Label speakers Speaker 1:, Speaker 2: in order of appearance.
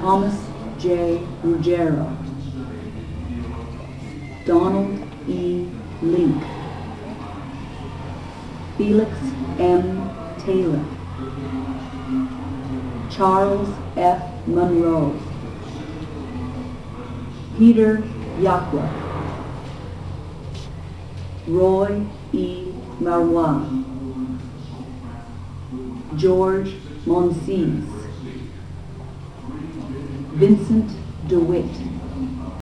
Speaker 1: Thomas J. Ruggiero, Donald E. Link, Felix M. Taylor, Charles F. Monroe, Peter Yakwa, Roy E. Marois, George Monsees, Vincent DeWitt,